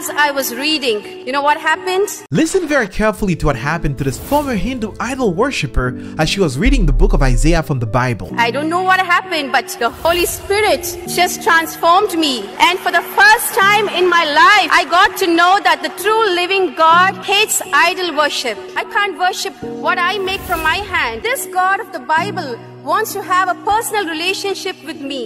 as I was reading, you know what happened? Listen very carefully to what happened to this former Hindu idol worshipper as she was reading the book of Isaiah from the Bible. I don't know what happened, but the Holy Spirit just transformed me. And for the first time in my life, I got to know that the true living God hates idol worship. I can't worship what I make from my hand. This God of the Bible wants to have a personal relationship with me.